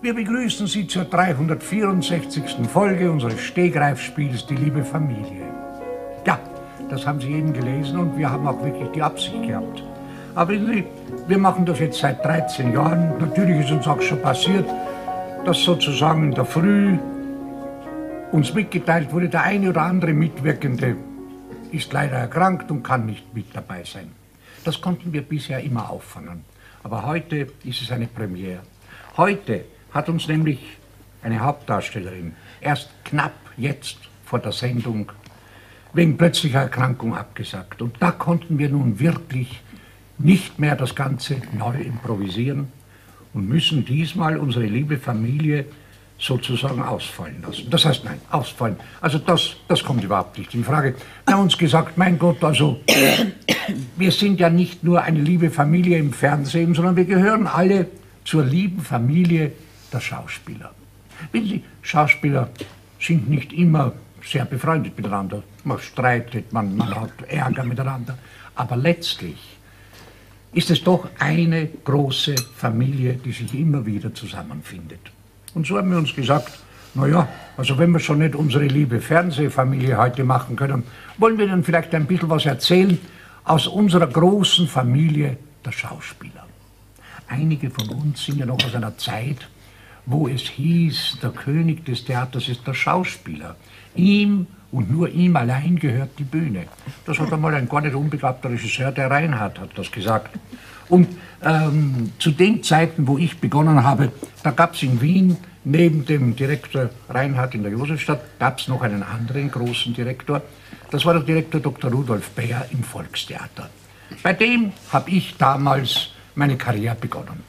Wir begrüßen Sie zur 364. Folge unseres Stegreifspiels Die liebe Familie. Ja, das haben Sie eben gelesen und wir haben auch wirklich die Absicht gehabt. Aber Sie, wir machen das jetzt seit 13 Jahren. Natürlich ist uns auch schon passiert, dass sozusagen in der Früh uns mitgeteilt wurde, der eine oder andere Mitwirkende ist leider erkrankt und kann nicht mit dabei sein. Das konnten wir bisher immer auffangen. Aber heute ist es eine Premiere. Heute hat uns nämlich eine Hauptdarstellerin erst knapp jetzt vor der Sendung wegen plötzlicher Erkrankung abgesagt. Und da konnten wir nun wirklich nicht mehr das Ganze neu improvisieren und müssen diesmal unsere liebe Familie sozusagen ausfallen lassen. Das heißt, nein, ausfallen. Also das, das kommt überhaupt nicht in Frage. Haben uns gesagt, mein Gott, also wir sind ja nicht nur eine liebe Familie im Fernsehen, sondern wir gehören alle zur lieben Familie der Schauspieler. Wissen Sie, Schauspieler sind nicht immer sehr befreundet miteinander. Man streitet, man, man hat Ärger miteinander. Aber letztlich ist es doch eine große Familie, die sich immer wieder zusammenfindet. Und so haben wir uns gesagt, naja, also wenn wir schon nicht unsere liebe Fernsehfamilie heute machen können, wollen wir dann vielleicht ein bisschen was erzählen aus unserer großen Familie der Schauspieler. Einige von uns sind ja noch aus einer Zeit, wo es hieß, der König des Theaters ist der Schauspieler. Ihm und nur ihm allein gehört die Bühne. Das hat einmal ein gar nicht unbegabter Regisseur, der Reinhardt, hat das gesagt. Und ähm, zu den Zeiten, wo ich begonnen habe, da gab es in Wien neben dem Direktor Reinhardt in der Josefstadt, gab es noch einen anderen großen Direktor. Das war der Direktor Dr. Rudolf Beer im Volkstheater. Bei dem habe ich damals meine Karriere begonnen.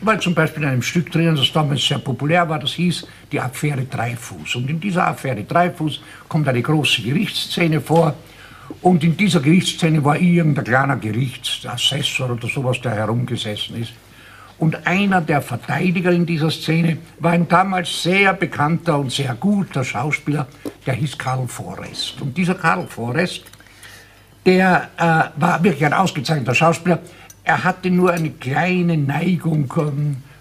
Weil zum Beispiel in einem Stück drinnen, das damals sehr populär war, das hieß die Affäre Dreifuß. Und in dieser Affäre Dreifuß kommt eine große Gerichtsszene vor. Und in dieser Gerichtsszene war irgendein kleiner Gerichtsassessor oder sowas, der herumgesessen ist. Und einer der Verteidiger in dieser Szene war ein damals sehr bekannter und sehr guter Schauspieler, der hieß Karl Forrest. Und dieser Karl Forrest, der äh, war wirklich ein ausgezeichneter Schauspieler. Er hatte nur eine kleine Neigung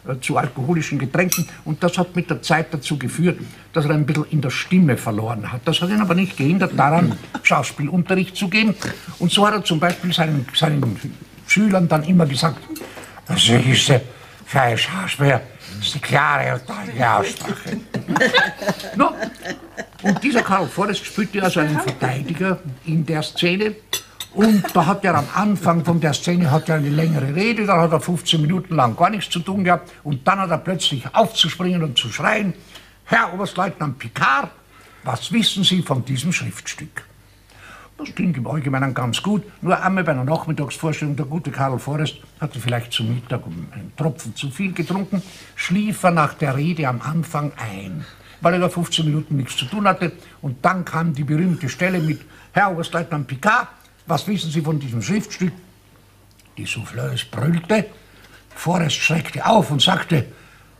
äh, zu alkoholischen Getränken und das hat mit der Zeit dazu geführt, dass er ein bisschen in der Stimme verloren hat. Das hat ihn aber nicht gehindert, daran Schauspielunterricht zu geben. Und so hat er zum Beispiel seinen, seinen Schülern dann immer gesagt, das ist für ein Schauspieler das ist die klare und deutliche Aussprache. no. Und dieser Karl Forrest spielte also einen Verteidiger in der Szene und da hat er am Anfang von der Szene hat er eine längere Rede, da hat er 15 Minuten lang gar nichts zu tun gehabt. Und dann hat er plötzlich aufzuspringen und zu schreien, Herr Oberstleutnant Picard, was wissen Sie von diesem Schriftstück? Das ging im Allgemeinen ganz gut. Nur einmal bei einer Nachmittagsvorstellung, der gute Karl Forrest hatte vielleicht zum Mittag einen Tropfen zu viel getrunken, schlief er nach der Rede am Anfang ein, weil er da 15 Minuten nichts zu tun hatte. Und dann kam die berühmte Stelle mit Herr Oberstleutnant Picard, was wissen Sie von diesem Schriftstück? Die Souffleuse brüllte. Forrest schreckte auf und sagte,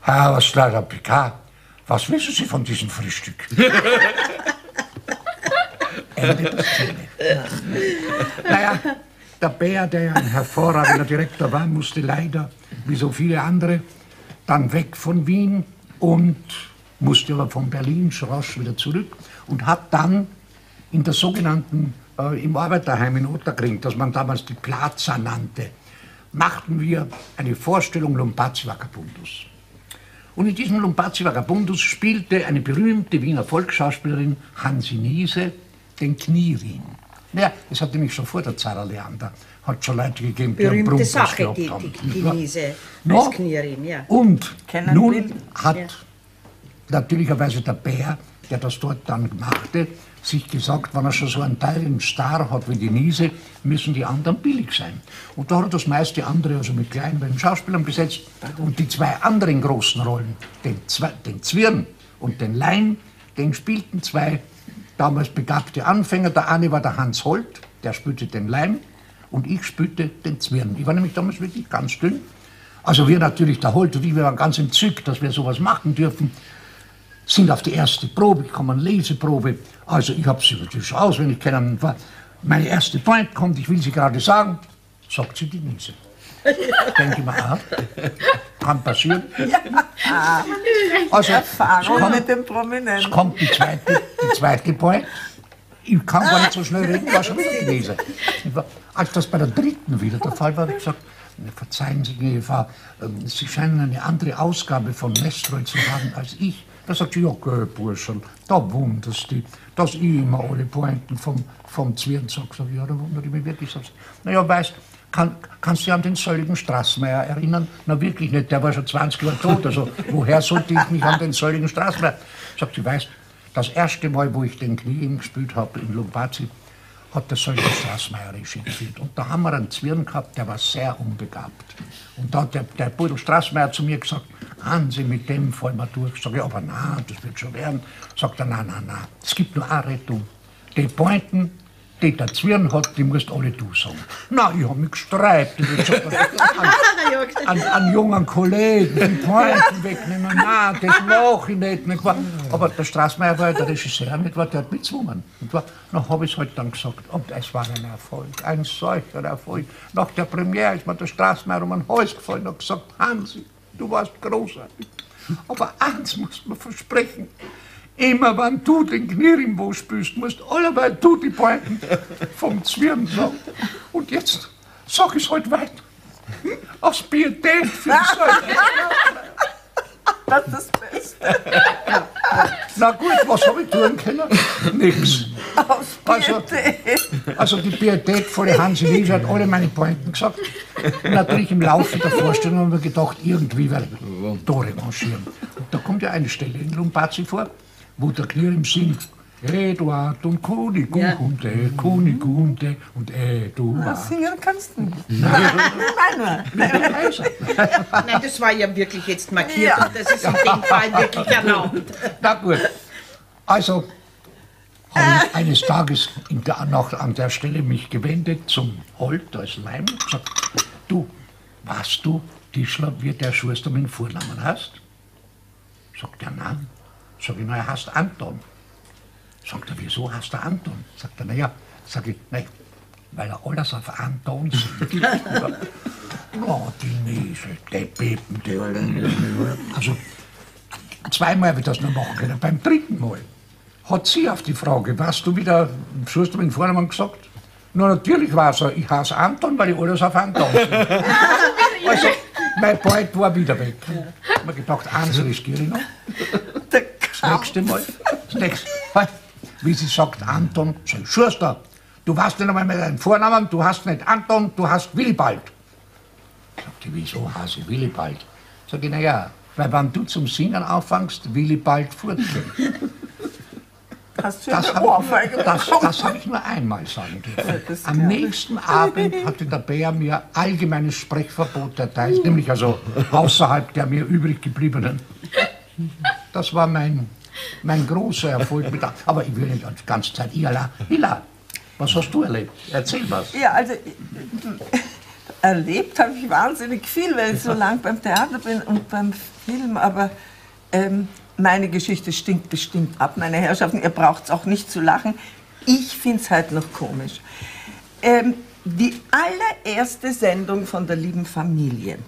Herr Oberstleutnant Picard, was wissen Sie von diesem Frühstück? Ende der Szene. Naja, der Bär, der ja ein hervorragender Direktor war, musste leider, wie so viele andere, dann weg von Wien und musste aber von Berlin rasch wieder zurück und hat dann in der sogenannten, äh, im Arbeiterheim in Otterkring, das man damals die Plaza nannte, machten wir eine Vorstellung Lumpazzi Vagabundus. Und in diesem Lumpazzi Vagabundus spielte eine berühmte Wiener Volksschauspielerin Hansi Niese den Knierin. Ja, es hat nämlich schon vor der Zara Leander hat schon Leute gegeben, die Berühmte einen Sache, die, die, die, Niese no? Knierin, ja. Und nun hat ja. natürlicherweise der Bär, der das dort dann machte, sich gesagt, wenn er schon so einen teuren Star hat wie die Niese, müssen die anderen billig sein. Und da hat das meiste andere also mit kleinen Schauspielern besetzt. Und die zwei anderen großen Rollen, den, Zwe den Zwirn und den Lein, den spielten zwei damals begabte Anfänger. Der eine war der Hans Holt, der spielte den Leim und ich spielte den Zwirn. Ich war nämlich damals wirklich ganz dünn. Also wir natürlich, der Holt und ich, wir waren ganz entzückt, dass wir sowas machen dürfen. Sind auf die erste Probe, ich komme an Leseprobe. Also ich habe sie natürlich auswendig kennen. Meine erste Freund kommt, ich will sie gerade sagen, sagt sie die Niese. Denke ich mir auch. Kann passieren. Ja. Also, Erfahrung kommt, mit dem Prominenten. Es kommt die zweite, die zweite Point. Ich kann gar nicht so schnell reden, war schon wieder gewesen. Als das bei der dritten wieder der Fall war, habe ich gesagt, verzeihen Sie, Frau, ähm, Sie scheinen eine andere Ausgabe von Nestroy zu haben als ich. Da sagt sie, ja, geh, Burschel, da wunderst du, dass ich immer alle Pointen vom, vom Zwirn sag. Sag ja, da wundert ich mich wirklich. Sag, naja, weißt, kann, kannst du dich an den Sölligen Straßmeier erinnern? Na, wirklich nicht, der war schon 20 Jahre tot, also woher sollte ich mich an den Sölligen Straßmeier? Sagt sie, weißt, das erste Mal, wo ich den Knie gespielt habe in Lombazi, hat der Sölligen Straßmeier Regie geführt. Und da haben wir einen Zwirn gehabt, der war sehr unbegabt. Und da hat der, der Budel Straßmeier zu mir gesagt, Hansi, mit dem fallen wir durch. Sag ich, aber nein, das wird schon werden. Sagt er, nein, nein, nein, es gibt nur eine Rettung. Die Pointen, die Zwirn hat, die musst alle du sagen. Na, ich habe mich gestreift. An, an, an, jungen Kollegen, die Pointen wegnehmen. Nein, das mache ich nicht. nicht Aber der Straßmeier war der Regisseur, nicht wahr? der hat mich gezwungen. Dann habe ich es halt dann gesagt. Und es war ein Erfolg, ein solcher Erfolg. Nach der Premiere ist mir der Straßmeier um den Hals gefallen und gesagt, Hansi, Du warst großartig. Aber eins muss man versprechen. Immer wenn du den Knirrimbo spielst, musst alleweil du die Pointen vom Zwirn sagen. Und jetzt sag ich es halt weiter. Aus Pietät für die Das ist das Beste. Na gut, was habe ich tun können? Nix. Aus also, also die pietätvolle Hansi Wies hat alle meine Pointen gesagt. Und natürlich im Laufe der Vorstellung haben wir gedacht, irgendwie werde ich da revanchieren. Und da kommt ja eine Stelle in Lumpazzi vor, wo der Knirim singt, Eduard und Kunigunde, ja. Kunigunde und Eduard. Na, singen kannst du nicht. Nein, nein, nein. Nein, das war ja wirklich jetzt markiert ja. und das ist in dem Fall wirklich erlaubt. Na gut. Also habe ich eines Tages der, noch an der Stelle mich gewendet zum Holt als Leim und gesagt, du, weißt du, Tischler, wie der Schuster dem Vornamen heißt? Sagt er, nein. Sag ich, er heißt Anton. Sagt er, wieso heißt er Anton? Sagt er, naja, sag ich, nein, weil er alles auf Anton singt. oh, die Nese, die Pepen, die Also, zweimal habe ich das noch machen können. Beim dritten Mal hat sie auf die Frage, was du wieder, Schuster mit dem Vornamen gesagt? Na, natürlich war es ich heiße Anton, weil ich alles auf Anton singe. also, mein Point war wieder weg. Ich habe mir gedacht, eins riskiere ich noch. Das nächste Mal, das nächste Mal wie sie sagt, Anton, Schuster, du hast nicht einmal mehr deinen Vornamen, du hast nicht Anton, du hast Willibald. Sagt sie, wieso ich Willibald? Sag ich, naja, weil wenn du zum Singen anfängst, Willibald fortgehen. Das, das habe ich, das, das hab ich nur einmal sagen dürfen. Am nächsten Abend hatte der Bär mir allgemeines Sprechverbot erteilt, nämlich also außerhalb der mir übrig gebliebenen. Das war mein mein großer Erfolg mit. Aber ich will nicht die ganze Zeit Ila. Ila, was hast du erlebt? Erzähl was. Ja, also erlebt habe ich wahnsinnig viel, weil ich so lange beim Theater bin und beim Film. Aber ähm, meine Geschichte stinkt bestimmt ab, meine Herrschaften. Ihr braucht es auch nicht zu lachen. Ich finde es halt noch komisch. Ähm, die allererste Sendung von der lieben Familie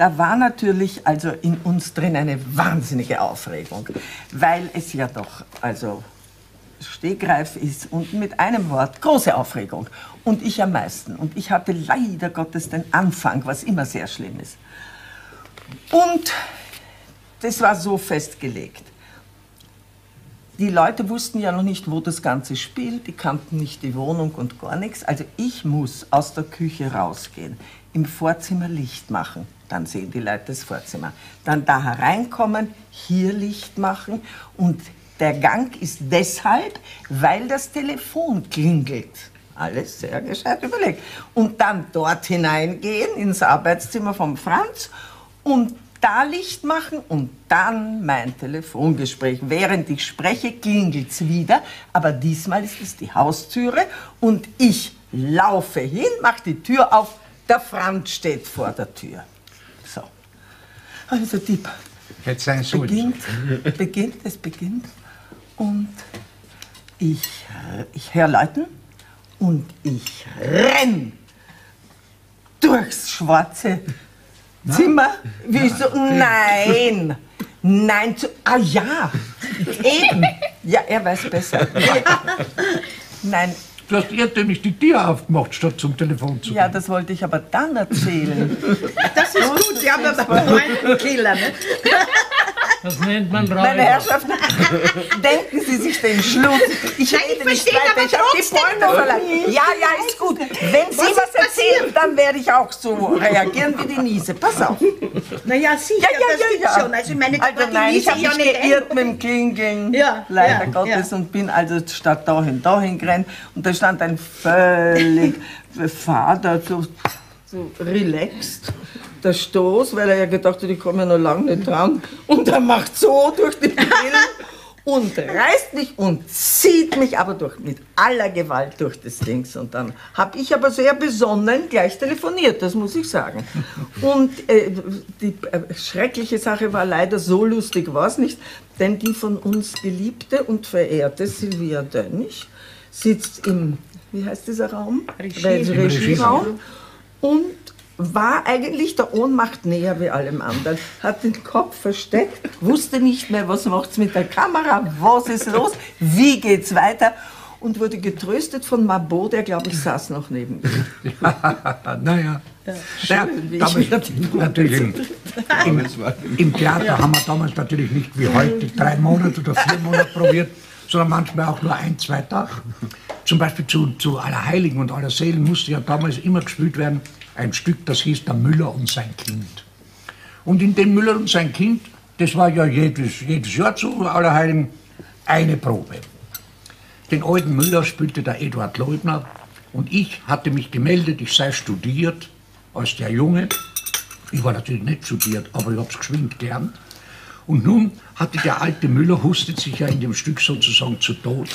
da war natürlich also in uns drin eine wahnsinnige Aufregung, weil es ja doch also stegreif ist und mit einem Wort große Aufregung. Und ich am meisten. Und ich hatte leider Gottes den Anfang, was immer sehr schlimm ist. Und das war so festgelegt. Die Leute wussten ja noch nicht, wo das Ganze spielt, die kannten nicht die Wohnung und gar nichts. Also ich muss aus der Küche rausgehen, im Vorzimmer Licht machen dann sehen die Leute das Vorzimmer. Dann da hereinkommen, hier Licht machen und der Gang ist deshalb, weil das Telefon klingelt. Alles sehr gescheit überlegt. Und dann dort hineingehen ins Arbeitszimmer vom Franz und da Licht machen und dann mein Telefongespräch. Während ich spreche, klingelt es wieder, aber diesmal ist es die Haustüre und ich laufe hin, mache die Tür auf, der Franz steht vor der Tür. Also die Jetzt sein beginnt, beginnt, es beginnt und ich, ich höre Leuten und ich renn durchs schwarze Zimmer. Wie ich so, nein, nein, zu, ah ja, eben. Ja, er weiß besser. Nein, Du hast irrtümlich die Tür aufgemacht, statt zum Telefon zu ja, gehen. das wollte ich aber dann erzählen. Das ist gut, Sie haben aber Pointenkiller, ne? Das nennt man Meine Räuber. Herrschaften, denken Sie sich den Schluss. Ich Nein, rede ich nicht verstehe weiter, aber ich habe die trotzdem Pointe verlangt. Ja, ja, ist gut. Wenn Sie Was was erzählen, dann werde ich auch so reagieren wie die Niese. Pass auf. Naja, sicher, Ja, ja, das ja, ja. schon. Also ich meine, Also die nein, ich habe ja mich nicht geirrt mit dem Klingeln, Ja, leider ja, Gottes, ja. und bin also statt dahin, dahin gerannt. Und da stand ein völlig Vater, so, so relaxed, der Stoß, weil er ja gedacht hat, ich komme ja noch lange nicht dran. Und er macht so durch die Brillen und reißt mich und zieht mich aber durch, mit aller Gewalt durch das Dings. Und dann habe ich aber sehr besonnen gleich telefoniert, das muss ich sagen. Und äh, die äh, schreckliche Sache war leider, so lustig war es nicht, denn die von uns geliebte und verehrte Silvia Dönnig sitzt im, wie heißt dieser Raum? Regie. Regieraum und war eigentlich der Ohnmacht näher wie allem anderen, hat den Kopf versteckt, wusste nicht mehr, was macht's mit der Kamera, was ist los, wie geht's weiter und wurde getröstet von Mabot, der glaube ich saß noch neben mir. naja. Ja, wie ich damals, natürlich im, im, im Theater haben wir damals natürlich nicht wie heute drei Monate oder vier Monate probiert, sondern manchmal auch nur ein, zwei Tage. Zum Beispiel zu, zu Allerheiligen und Allerseelen musste ja damals immer gespielt werden ein Stück, das hieß Der Müller und sein Kind. Und in dem Müller und sein Kind, das war ja jedes, jedes Jahr zu Allerheiligen eine Probe. Den alten Müller spielte der Eduard Leubner und ich hatte mich gemeldet, ich sei studiert als der Junge. Ich war natürlich nicht studiert, aber ich hab's geschwind gelernt. Und nun hatte der alte Müller, hustet sich ja in dem Stück sozusagen zu Tod.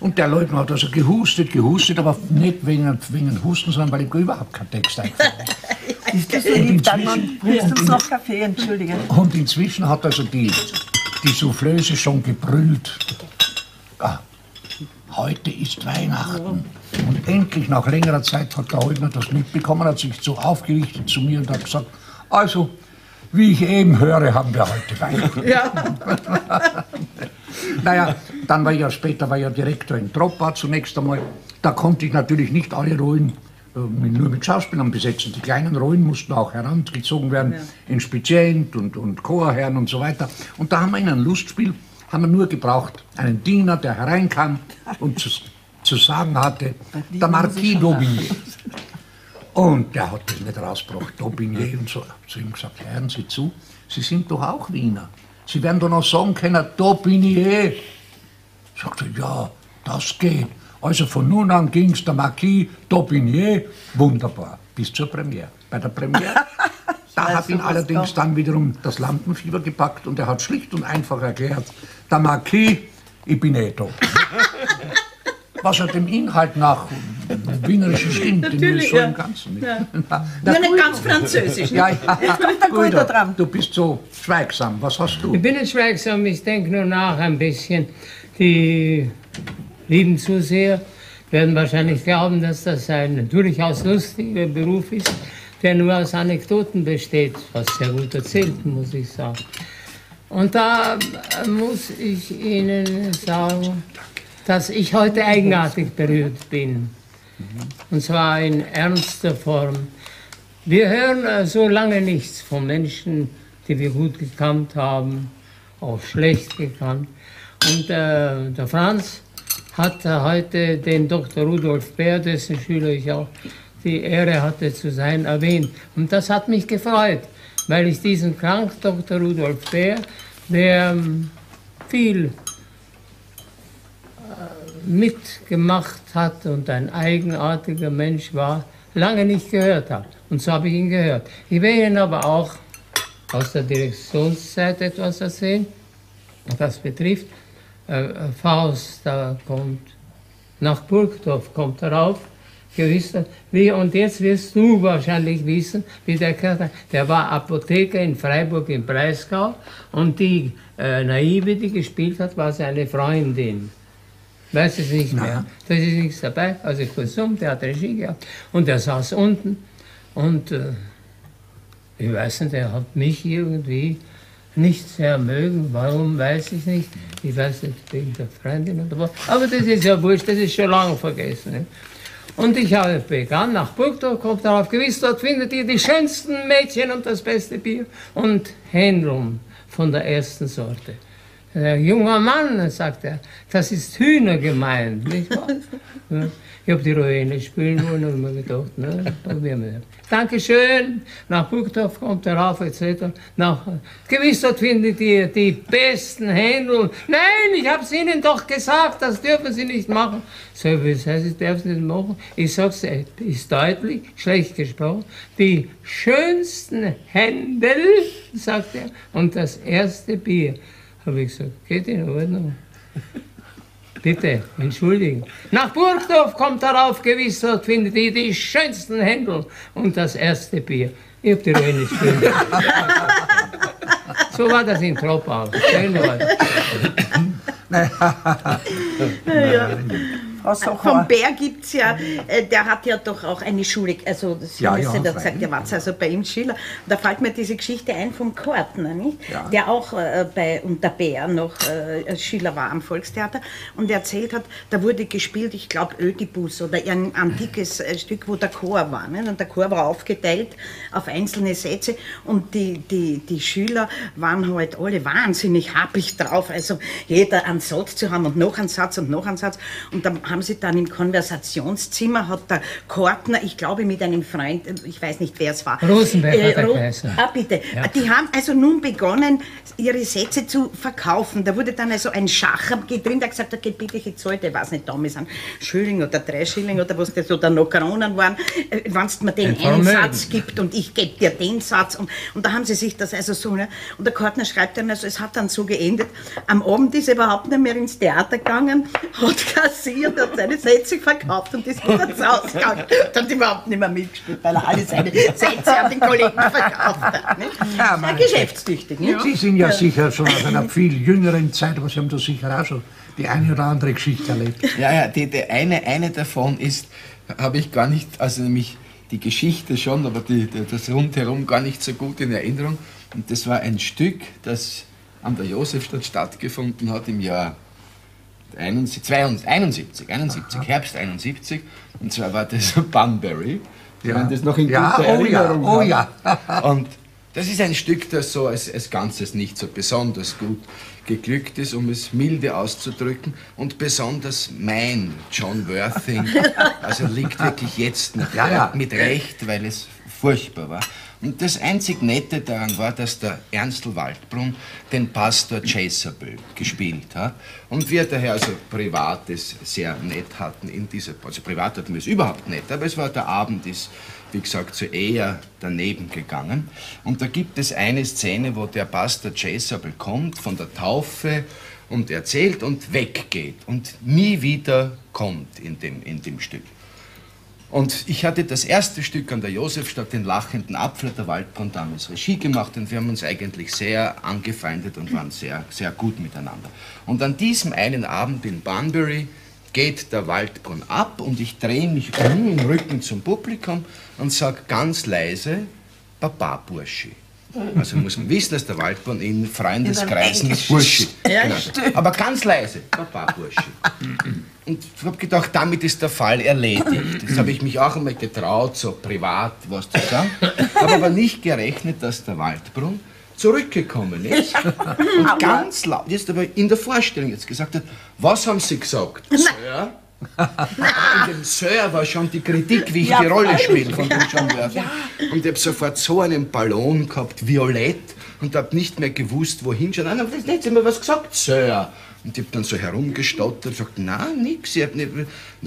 Und der Leutnant hat also gehustet, gehustet, aber nicht wegen, wegen Husten, sondern weil ihm überhaupt kein Text eingefallen ist. Du so lieb, dann bringst du uns noch Kaffee, entschuldige. Und inzwischen hat also die, die Soufflöse schon gebrüllt. Ah, heute ist Weihnachten. Und endlich nach längerer Zeit hat der Holtner das mitbekommen, hat sich so aufgerichtet zu mir und hat gesagt, also, wie ich eben höre, haben wir heute Weihnachten. Naja, dann war ich ja später war ja Direktor in Troppa zunächst einmal. Da konnte ich natürlich nicht alle Rollen äh, nur mit Schauspielern besetzen. Die kleinen Rollen mussten auch herangezogen werden in Spizient und, und Chorherren und so weiter. Und da haben wir in einem Lustspiel haben wir nur gebraucht, einen Diener, der hereinkam und zu, zu sagen hatte, der Marquis d'Aubigny. Und der hat das nicht rausgebracht, d'Aubigny und so. Zu ihm gesagt, hören Sie zu, Sie sind doch auch Wiener. Sie werden doch noch sagen können, d'Aubigny. Sagte, ja, das geht. Also von nun an ging es der Marquis d'Aubigny, wunderbar, bis zur Premiere. Bei der Premiere, da hat ihn allerdings dann wiederum das Lampenfieber gepackt und er hat schlicht und einfach erklärt, der Marquis, ich bin eh tot. Was er dem Inhalt nach wienerisch stimmt, Natürlich, so ja. im Ganzen nicht. Na, Nur nicht gut. ganz französisch. ne? Ja, ja. kommt der Guido dran. Du bist so schweigsam. Was hast du? Ich bin nicht schweigsam, ich denke nur nach ein bisschen. Die lieben Zuseher werden wahrscheinlich glauben, dass das ein durchaus lustiger Beruf ist, der nur aus Anekdoten besteht, was sehr gut erzählt, muss ich sagen. Und da muss ich Ihnen sagen, dass ich heute eigenartig berührt bin. Und zwar in ernster Form. Wir hören äh, so lange nichts von Menschen, die wir gut gekannt haben, auch schlecht gekannt. Und äh, der Franz hat äh, heute den Dr. Rudolf Bär, dessen Schüler ich auch die Ehre hatte zu sein, erwähnt. Und das hat mich gefreut, weil ich diesen Krank Dr. Rudolf Bär, der ähm, viel mitgemacht hat und ein eigenartiger Mensch war, lange nicht gehört habe. Und so habe ich ihn gehört. Ich will Ihnen aber auch aus der Direktionszeit etwas erzählen. Das betrifft äh, Faust, da kommt nach Burgdorf, kommt er rauf. Gewiss, wie, und jetzt wirst du wahrscheinlich wissen, wie der Kerl, der war Apotheker in Freiburg im Breisgau und die äh, Naive, die gespielt hat, war seine Freundin. Weiß es nicht mehr. Da ist nichts dabei. Also kurzum, der hat Regie gehabt. Und er saß unten Und äh, ich weiß nicht, er hat mich irgendwie nicht sehr mögen. Warum, weiß ich nicht. Ich weiß nicht, wegen der Freundin oder was. Aber das ist ja wurscht, das ist schon lange vergessen. Ne? Und ich habe begann, nach Burgdorf, kommt darauf gewiss, dort findet ihr die schönsten Mädchen und das beste Bier und Händlum von der ersten Sorte. Der junger Mann, sagt er, das ist Hühner gemeint, nicht wahr? Ich habe die Ruine spielen wollen und mir gedacht, ne, probieren wir. Dankeschön, nach Burgdorf kommt er rauf, etc. Nach, gewiss, dort findet ihr die besten Händel. Nein, ich habe es Ihnen doch gesagt, das dürfen Sie nicht machen. So, was heißt, ich darf es nicht machen? Ich sage es, ist deutlich, schlecht gesprochen. Die schönsten Händel, sagt er, und das erste Bier. Habe ich gesagt, geht in Ordnung. Bitte, entschuldigen. Nach Burgdorf kommt darauf gewiss, dort findet ihr die schönsten Händel und das erste Bier. Ich hab die Ruhe nicht spielen. so war das in Troppau. Schön war ja. Vom Bär gibt es ja, äh, der hat ja doch auch eine Schule, also das ja, ja, hat gesagt, der war also bei ihm Schiller. Da fällt mir diese Geschichte ein vom Kortner, nicht? Ja. der auch äh, bei unter Bär noch äh, Schiller war am Volkstheater und erzählt hat, da wurde gespielt, ich glaube Ödipus oder ein antikes äh, Stück, wo der Chor war. Nicht? Und der Chor war aufgeteilt auf einzelne Sätze und die, die, die Schüler waren halt alle wahnsinnig happig drauf, also jeder einen Satz zu haben und noch einen Satz und noch einen Satz und dann haben sie dann im Konversationszimmer, hat der Kortner, ich glaube mit einem Freund, ich weiß nicht wer es war. Rosenberg äh, Ro Ah, bitte. Ja. Die haben also nun begonnen, ihre Sätze zu verkaufen. Da wurde dann also ein Schacher drin, der gesagt hat, bitte ich zahlt, ich weiß nicht, damals ein Schilling oder drei Schilling oder was das oder noch Kronen waren, äh, wenn es mir den einen Satz gibt und ich gebe dir den Satz. Und, und da haben sie sich das also so, ne? und der Kortner schreibt dann, also es hat dann so geendet, am Abend ist er überhaupt nicht mehr ins Theater gegangen, hat kassiert, hat seine Sätze verkauft und ist wieder rausgegangen. Hat überhaupt nicht mehr mitgespielt, weil er alle seine Sätze an den Kollegen verkauft hat. Nicht? Ja, Sehr geschäftstüchtig. Nicht? Sie sind ja, ja sicher schon aus einer viel jüngeren Zeit, aber Sie haben da sicher auch schon die eine oder andere Geschichte erlebt. Ja, ja, die, die eine, eine davon ist, habe ich gar nicht, also nämlich die Geschichte schon, aber die, die, das rundherum gar nicht so gut in Erinnerung. Und das war ein Stück, das an der Josefstadt stattgefunden hat im Jahr 71, 71, 71 Herbst 71. Und zwar war das Bunbury. Ja. Wenn das noch in ja, guter oh Erinnerung ja, oh ja. Und das ist ein Stück, das so als, als Ganzes nicht so besonders gut geglückt ist, um es milde auszudrücken. Und besonders mein John Worthing, also liegt wirklich jetzt noch ja, ja. mit Recht, weil es furchtbar war. Und das einzig Nette daran war, dass der Ernstl Waldbrunn den Pastor Chasable gespielt hat. Und wir daher also Privates sehr nett hatten in dieser, also privat hatten wir es überhaupt nicht, aber es war der Abend ist, wie gesagt, so eher daneben gegangen. Und da gibt es eine Szene, wo der Pastor Chasable kommt von der Taufe und erzählt und weggeht und nie wieder kommt in dem, in dem Stück. Und ich hatte das erste Stück an der Josefstadt, den lachenden Apfel, der Waldbrand damals Regie gemacht und wir haben uns eigentlich sehr angefeindet und waren sehr, sehr gut miteinander. Und an diesem einen Abend in Banbury geht der Waldbrunn ab und ich drehe mich um im Rücken zum Publikum und sage ganz leise, Papa Burschi. Also muss man wissen, dass der Waldbrunn in Freundeskreisen Burschi. Ja, genau. Aber ganz leise, Papa Burschi. Und ich habe gedacht, damit ist der Fall erledigt. Das habe ich mich auch einmal getraut, so privat was zu sagen. Habe aber nicht gerechnet, dass der Waldbrunn zurückgekommen ist und ganz laut, jetzt aber in der Vorstellung jetzt gesagt hat, was haben Sie gesagt? Sir? In dem Sir war schon die Kritik, wie ich ja, die Rolle spiele von dem John. Ja. Und ich habe sofort so einen Ballon gehabt, violett, und habe nicht mehr gewusst, wohin schauen. Nein, aber jetzt haben wir was gesagt, Sir. Und ich habe dann so herumgestottert und gesagt, nein, nix, ich hab nicht,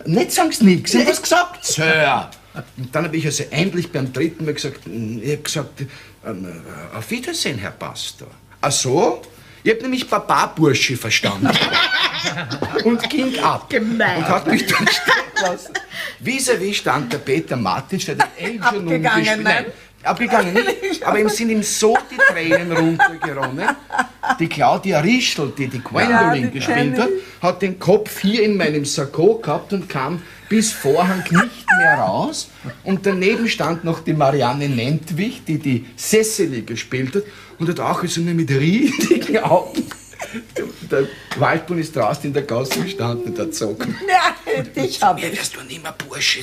nicht sagen Sie nix, ich hab was gesagt, Sir. Und dann habe ich also endlich beim dritten Mal gesagt, ich habe gesagt, ähm, äh, auf Wiedersehen, Herr Pastor. Ach so? Ich habe nämlich Papa-Bursche verstanden. und ging ab. Gemein. Und hat mich dann stehen lassen. Vis-à-vis stand der Peter Matic, der den Angel gespielt Nein, abgegangen nicht. Aber ihm sind ihm so die Tränen runtergeronnen. Die Claudia Rischl, die die Gwendolyn ja, gespielt hat, hat den Kopf hier in meinem Sakko gehabt und kam bis Vorhang nicht mehr raus. Und daneben stand noch die Marianne Nentwich, die die Cecily gespielt hat und hat auch so eine mit riesigen Augen. Der Waldbund ist draußen in der Gasse gestanden und hat gesagt: Nein, dich hab ich. Wirst du nicht mehr Bursche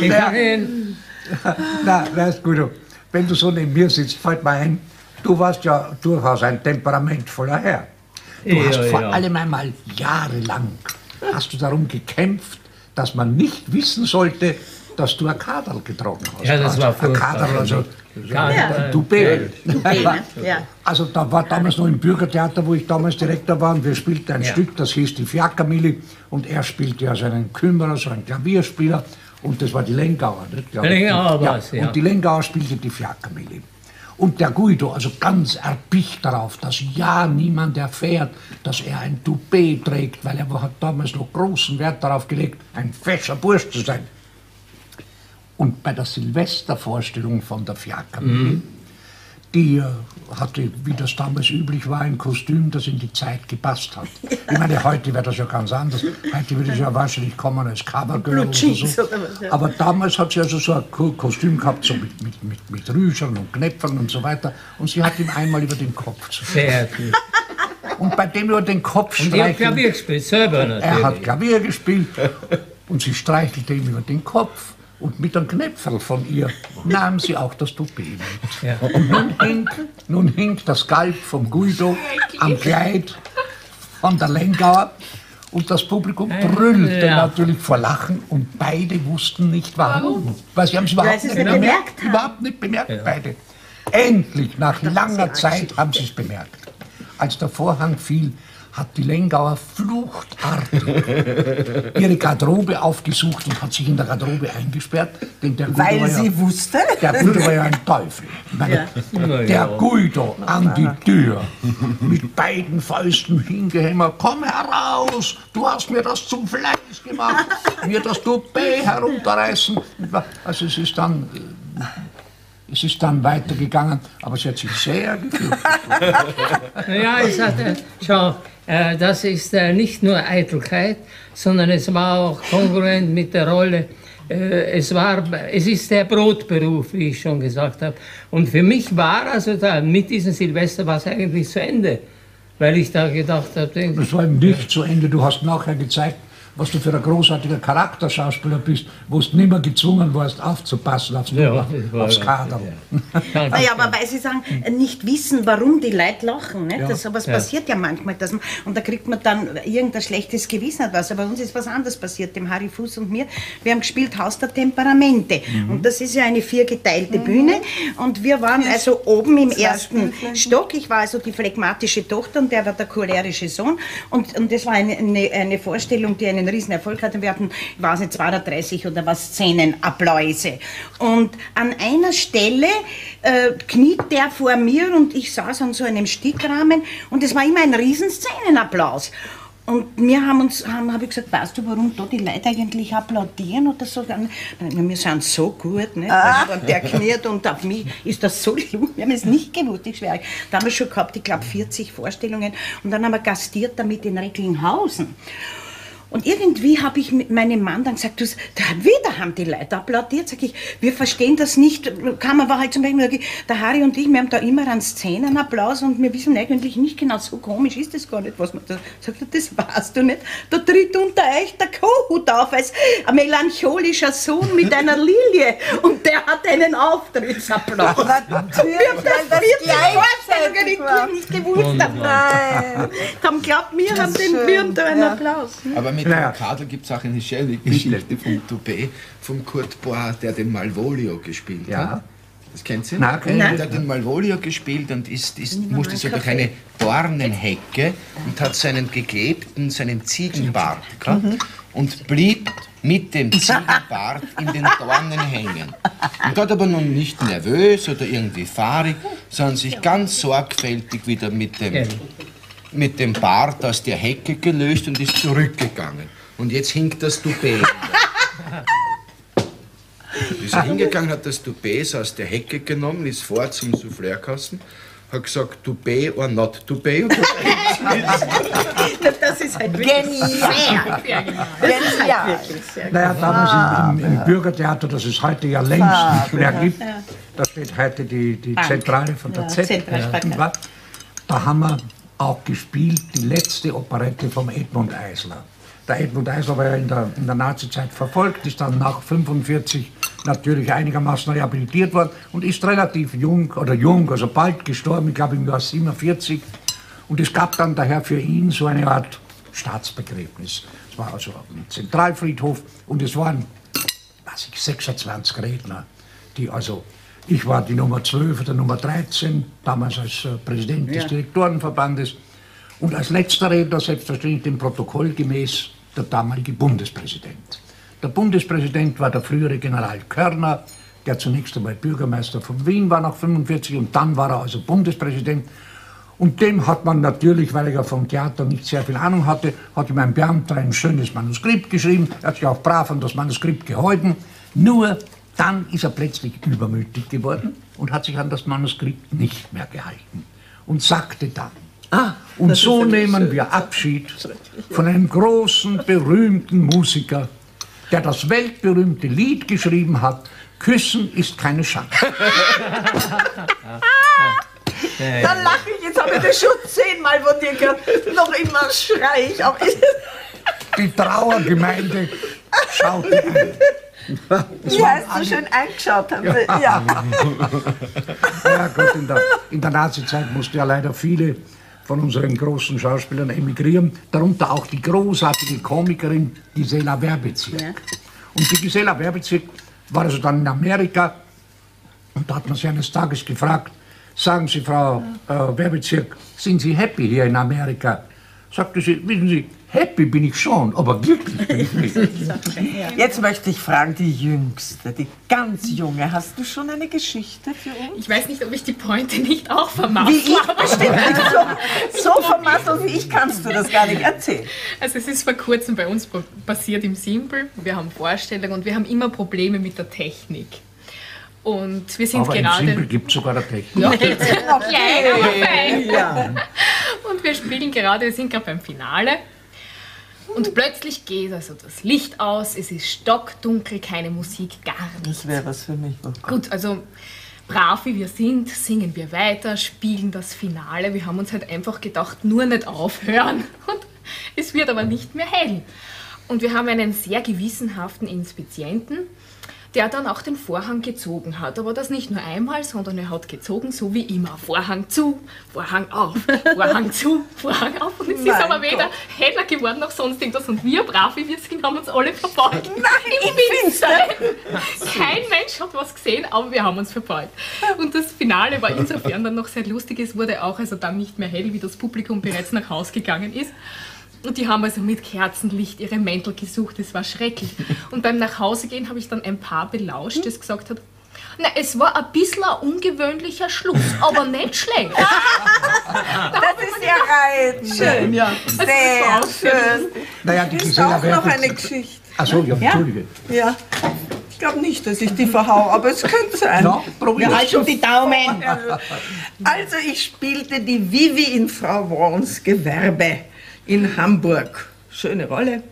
Nein, Na, weißt du, wenn du so neben mir sitzt, fällt mir ein, du warst ja durchaus ein temperamentvoller Herr. Du ja, hast vor ja. allem einmal jahrelang hast du darum gekämpft, dass man nicht wissen sollte, dass du ein Kaderl getragen hast. Ja, das war Ein Kaderl, also ja, ja. Dubé. Ja. Also da war damals noch im Bürgertheater, wo ich damals Direktor war, und wir spielten ein ja. Stück, das hieß die Fiakermille, und er spielte ja seinen Kümmerer, so einen Klavierspieler, und das war die Lengauer. Nicht? Lengauer war es, ja. Und die Lengauer spielte die Fiakermille. Und der Guido, also ganz erpicht darauf, dass ja niemand erfährt, dass er ein Toupet trägt, weil er hat damals noch großen Wert darauf gelegt, ein fescher Bursch zu sein. Und bei der Silvestervorstellung von der Fiakermühle, mhm. Die hatte, wie das damals üblich war, ein Kostüm, das in die Zeit gepasst hat. Ich meine, heute wäre das ja ganz anders. Heute würde sie ja wahrscheinlich kommen als Covergirl oder so. Aber damals hat sie also so ein Kostüm gehabt, so mit, mit, mit, mit Rüschern und Knäpfern und so weiter. Und sie hat ihm einmal über den Kopf zu Sehr gut. Und bei dem über den Kopf streicheln... Und er hat Klavier gespielt, selber natürlich. Er hat Klavier gespielt und sie streichelte ihm über den Kopf und mit einem Knäpferl von ihr nahm sie auch das Toupet mit. Ja. Und nun hing, nun hing das Galb vom Guido am Kleid von der Lengauer und das Publikum brüllte ja. natürlich vor Lachen und beide wussten nicht warum. Weil sie haben es überhaupt, nicht bemerkt, bemerkt überhaupt nicht bemerkt, ja. beide. Endlich, nach langer Zeit, haben sie es bemerkt. Als der Vorhang fiel, hat die Lengauer fluchtartig ihre Garderobe aufgesucht und hat sich in der Garderobe eingesperrt. Denn der Guido Weil sie ja, wusste? Der Guido war ja ein Teufel. Meine, ja. Der Guido an die Tür mit beiden Fäusten hingehämmert. Komm heraus, du hast mir das zum Fleiß gemacht, mir das Toupet herunterreißen. Also es ist dann es ist dann weitergegangen, aber sie hat sich sehr gefürchtet. ja, ich hatte, schau, äh, das ist äh, nicht nur Eitelkeit, sondern es war auch kongruent mit der Rolle. Äh, es, war, es ist der Brotberuf, wie ich schon gesagt habe. Und für mich war also da, mit diesem Silvester war eigentlich zu Ende. Weil ich da gedacht habe... Es war nicht zu Ende. Du hast nachher gezeigt, was du für ein großartiger Charakterschauspieler bist, wo du nicht mehr gezwungen warst, aufzupassen aufs, ja, aufs Kader. Ja. naja, aber weil Sie sagen, nicht wissen, warum die Leute lachen. Ne? Das, sowas ja. passiert ja manchmal. Dass man, und da kriegt man dann irgendein schlechtes Gewissen. Was. Aber uns ist was anderes passiert, dem Harry Fuß und mir. Wir haben gespielt Haus der Temperamente. Mhm. Und das ist ja eine viergeteilte mhm. Bühne. Und wir waren also oben im ersten Stock. Ich war also die phlegmatische Tochter und der war der cholerische Sohn. Und, und das war eine, eine, eine Vorstellung, die einen Riesenerfolg hatten. Wir hatten, ich weiß nicht, 230 oder was Szenenabläuse. Und an einer Stelle äh, kniet der vor mir und ich saß an so einem Stickrahmen und es war immer ein Riesenszenenapplaus. Und wir haben uns, haben, habe ich gesagt, weißt du, warum da die Leute eigentlich applaudieren oder so? Wir sind so gut, ne? Ah. Also, der kniert und auf mich ist das so schlimm. Wir haben es nicht gewusst, ich schwöre. Da haben wir schon gehabt, ich glaube, 40 Vorstellungen. Und dann haben wir gastiert damit in Recklinghausen. Und irgendwie habe ich mit meinem Mann dann gesagt, du, wieder haben die Leute applaudiert. Sag ich, wir verstehen das nicht. Kammer war halt zum Beispiel, der Harry und ich, wir haben da immer einen Szenenapplaus und wir wissen eigentlich nicht genau, so komisch ist das gar nicht, was man da sagt. Das weißt du nicht. Da tritt unter euch der Kohut auf als ein melancholischer Sohn mit einer Lilie und der hat einen Auftrittsapplaus. Natürlich, weil das gleichzeitig nicht gewusst haben. Nein. Haben glaubt, wir haben, den, wir haben da einen Applaus. Aber mit naja. dem Kadel gibt es auch eine schöne Geschichte vom Toupet, von Kurt Bois, der den Malvolio gespielt ja. hat. Das kennt ihr? Nein, Nein. Der hat den Malvolio gespielt und ist, ist, musste so durch eine Dornenhecke und hat seinen geklebten, seinen Ziegenbart gehabt mhm. und blieb mit dem Ziegenbart in den Dornen hängen. Und dort aber nun nicht nervös oder irgendwie fahrig, sondern sich ganz sorgfältig wieder mit dem mit dem Bart aus der Hecke gelöst und ist zurückgegangen. Und jetzt hinkt das Toupet. ist er hingegangen, hat das Toupet aus der Hecke genommen, ist vor zum Souffleurkasten hat gesagt, to pay or not to pay. das ist halt genial. Sehr genial. Das ist halt wirklich sehr Naja, damals im, im, Bürgertheater, das es heute ja längst nicht mehr gibt, da steht heute die, die Zentrale von der ja, Z. Ja, da haben wir auch gespielt, die letzte Operette vom Edmund Eisler. Der Edmund Eisler war ja in der, in der Nazizeit verfolgt, ist dann nach 1945 natürlich einigermaßen rehabilitiert worden und ist relativ jung oder jung, also bald gestorben, ich glaube im Jahr 47. Und es gab dann daher für ihn so eine Art Staatsbegräbnis. Es war also ein Zentralfriedhof und es waren, weiß ich, 26 Redner, die also ich war die Nummer 12 oder Nummer 13, damals als äh, Präsident ja. des Direktorenverbandes. Und als letzter Redner, selbstverständlich dem Protokoll gemäß, der damalige Bundespräsident. Der Bundespräsident war der frühere General Körner, der zunächst einmal Bürgermeister von Wien war nach 45 und dann war er also Bundespräsident. Und dem hat man natürlich, weil er ja vom Theater nicht sehr viel Ahnung hatte, hat ihm ein Beamter ein schönes Manuskript geschrieben. Er hat sich auch brav an das Manuskript gehalten. Nur dann ist er plötzlich übermütig geworden und hat sich an das Manuskript nicht mehr gehalten und sagte dann, Ah, und so nehmen wir Abschied von einem großen, berühmten Musiker, der das weltberühmte Lied geschrieben hat, Küssen ist keine Schande. Dann lache ich, jetzt habe ich das schon zehnmal von dir gehört, noch immer schrei ich. Die Trauergemeinde schaut ein. Wie heißt so schön eingeschaut haben sie. Ja. ja. ja in der, in der Nazizeit mussten ja leider viele von unseren großen Schauspielern emigrieren, darunter auch die großartige Komikerin Gisela Werbezirk. Ja. Und die Gisela Werbezirk war also dann in Amerika und da hat man sie eines Tages gefragt, sagen Sie, Frau äh, Werbezirk, sind Sie happy hier in Amerika? Sagte sie, wissen Sie, Happy bin ich schon, aber glücklich bin ich nicht. Jetzt möchte ich fragen, die Jüngste, die ganz Junge, hast du schon eine Geschichte für uns? Ich weiß nicht, ob ich die Pointe nicht auch vermassle. Wie ich bestimmt so, so vermasselt wie ich kannst du das gar nicht erzählen. Also es ist vor kurzem bei uns passiert im Simple. Wir haben Vorstellungen und wir haben immer Probleme mit der Technik. Und wir sind aber gerade. Im gibt es sogar eine Technik. Ja, klein, aber fein. Ja. Und wir spielen gerade, wir sind gerade beim Finale. Und plötzlich geht also das Licht aus, es ist stockdunkel, keine Musik, gar nichts. Das wäre was für mich. Oh Gut, also brav wie wir sind, singen wir weiter, spielen das Finale. Wir haben uns halt einfach gedacht, nur nicht aufhören. Und es wird aber nicht mehr hell. Und wir haben einen sehr gewissenhaften Inspizienten, der dann auch den Vorhang gezogen hat. Aber das nicht nur einmal, sondern er hat gezogen, so wie immer. Vorhang zu, Vorhang auf, Vorhang zu, Vorhang auf. Und es ist aber weder Gott. heller geworden noch sonst irgendwas. Und wir, brav wie wir sind, haben uns alle verbeugt. Nein, ich bin's Kein Mensch hat was gesehen, aber wir haben uns verbeugt. Und das Finale war insofern dann noch sehr lustig. Es wurde auch also dann nicht mehr hell, wie das Publikum bereits nach Hause gegangen ist. Und die haben also mit Kerzenlicht ihre Mäntel gesucht. Es war schrecklich. Und beim Nachhausegehen habe ich dann ein Paar belauscht, das gesagt hat, na, es war ein bisschen ein ungewöhnlicher Schluss, aber nicht schlecht. das ist ja rein. Schön, ja. Sehr schön. Naja, die ist auch noch eine Geschichte. Achso, ja, Entschuldige. Ja. Ich glaube nicht, dass ich die verhau, aber es könnte sein. No, Wir halten die Daumen. Also, ich spielte die Vivi in Frau Warns Gewerbe in Hamburg. Schöne Rolle.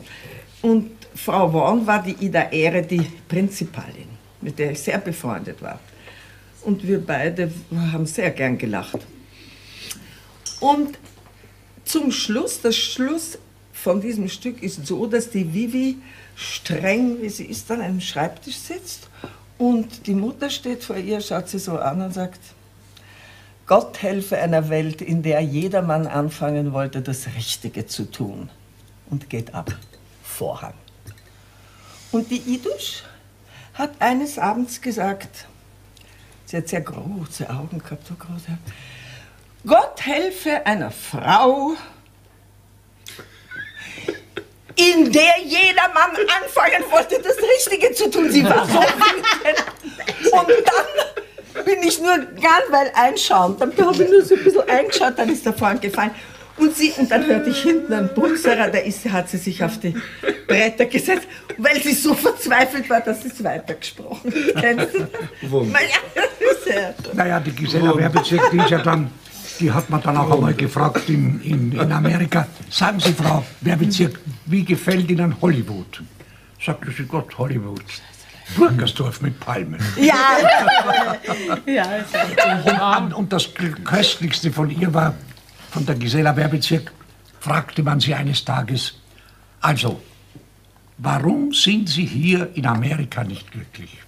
Und Frau Worn war die Ida Ehre, die Prinzipalin, mit der ich sehr befreundet war. Und wir beide haben sehr gern gelacht. Und zum Schluss, das Schluss von diesem Stück ist so, dass die Vivi streng, wie sie ist, an einem Schreibtisch sitzt und die Mutter steht vor ihr, schaut sie so an und sagt, Gott helfe einer Welt, in der jedermann anfangen wollte, das Richtige zu tun. Und geht ab. Vorhang. Und die Idusch hat eines Abends gesagt, sie hat sehr große Augen gehabt, so große. Gott helfe einer Frau, in der jeder Mann anfangen wollte, das Richtige zu tun. Sie war so wütend. Und dann bin ich nur weil einschauen. Dann habe ich nur so ein bisschen eingeschaut, dann ist der Vorhang gefallen. Und, sie, und dann hörte ich hinten einen Boxerer, da ist, hat sie sich auf die Bretter gesetzt, weil sie so verzweifelt war, dass sie es weitergesprochen hat. Kennst du das? Naja, naja, die Gisela Werbezweck, die ist ja dann die hat man dann auch einmal gefragt in, in, in Amerika. Sagen Sie, Frau Werbezirk, wie gefällt Ihnen Hollywood? Sagte sie, Gott, Hollywood. Burgersdorf mit Palmen. Ja. ja und, und das Köstlichste von ihr war, von der Gisela Werbezirk, fragte man sie eines Tages, also, warum sind Sie hier in Amerika nicht glücklich?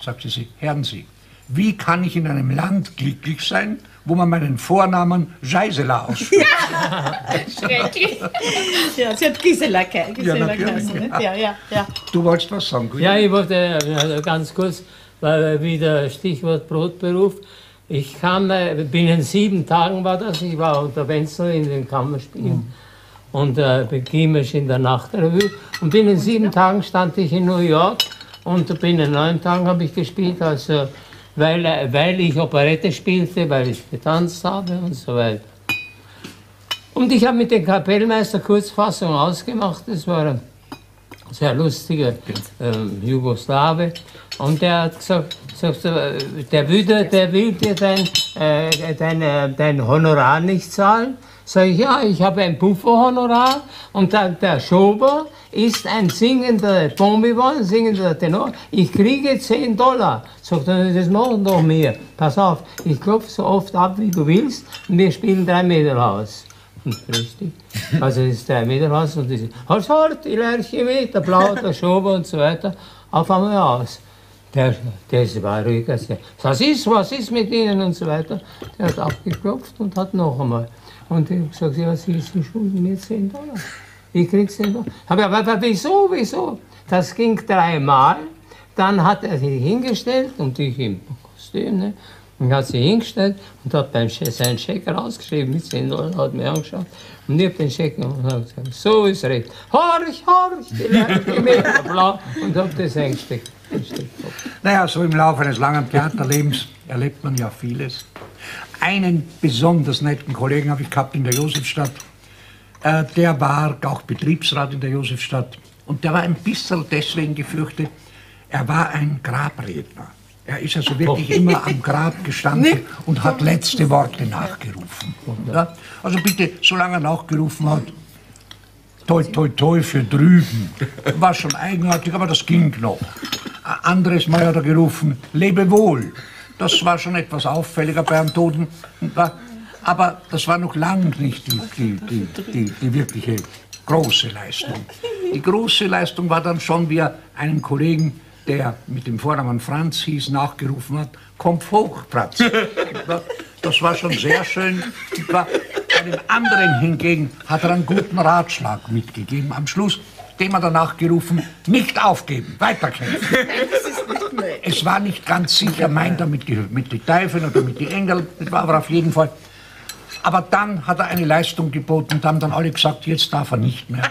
Sagte sie, hören Sie, wie kann ich in einem Land glücklich sein, wo man meinen Vornamen Geisela ausspricht. Ja, schrecklich. Ja, sie hat Gisela, Gisela ja, geheißen. Ja. Ja, ja, Du wolltest was sagen, gut? Ja, ich wollte ganz kurz, weil wieder Stichwort Brotberuf. Ich kam, äh, binnen sieben Tagen war das, ich war unter Wenzel in den Kammerspielen mhm. und äh, Gimisch in der Nachtrevue. Und binnen sieben Tagen stand ich in New York und binnen neun Tagen habe ich gespielt also weil, weil ich Operette spielte, weil ich getanzt habe und so weiter. Und ich habe mit dem Kapellmeister Kurzfassung ausgemacht, das war ein sehr lustiger äh, Jugoslawe. Und der hat gesagt, sagt, der, würde, der will dir dein, äh, dein, äh, dein Honorar nicht zahlen. Sag ich, ja, ich habe ein Pufferhonorar und der, der Schober ist ein singender Bonbon, ein singender Tenor. Ich kriege 10 Dollar. Sagt er, das machen doch mehr. Pass auf, ich klopfe so oft ab, wie du willst und wir spielen drei Meter Haus. Richtig. Also das ist drei Meter Haus und das ist, halt, halt, die Lerche mit, der Blau, der Schober und so weiter. Auf einmal aus. Der, der war ruhig. Was ist, was ist mit Ihnen und so weiter. Der hat abgeklopft und hat noch einmal. Und ich habe gesagt, ja, Sie, Sie schulden mir 10 Dollar. Ich krieg 10 Dollar. Aber, aber wieso, wieso? Das ging dreimal. Dann hat er sich hingestellt und ich im Kostüm, ne? Und hat sich hingestellt und hat beim Che seinen Scheck rausgeschrieben mit 10 Dollar, hat mir angeschaut. Und ich habe den Scheck und habe gesagt, so ist recht. Horch, horch, die Leute mit blau. Und habe das eingesteckt. Naja, so im Laufe eines langen Theaterlebens erlebt man ja vieles. Einen besonders netten Kollegen habe ich gehabt in der Josefstadt. Äh, der war auch Betriebsrat in der Josefstadt. Und der war ein bisschen deswegen gefürchtet, er war ein Grabredner. Er ist also wirklich immer am Grab gestanden und hat letzte Worte nachgerufen. Ja? Also bitte, solange er nachgerufen hat, toi toi toi für drüben. War schon eigenartig, aber das ging noch. Ein anderes Mal hat er gerufen, lebe wohl. Das war schon etwas auffälliger bei einem Toten. Aber das war noch lang nicht die, die, die, die, die wirkliche große Leistung. Die große Leistung war dann schon, wie er einen Kollegen, der mit dem Vornamen Franz hieß, nachgerufen hat, Kopf hoch, Franz. Das war schon sehr schön. Einem anderen hingegen hat er einen guten Ratschlag mitgegeben. Am Schluss dem hat er nachgerufen, nicht aufgeben, weiterkämpfen. Es war nicht ganz sicher, meint er mit, die, Teufeln oder mit den Engeln, das war aber auf jeden Fall. Aber dann hat er eine Leistung geboten und haben dann alle gesagt, jetzt darf er nicht mehr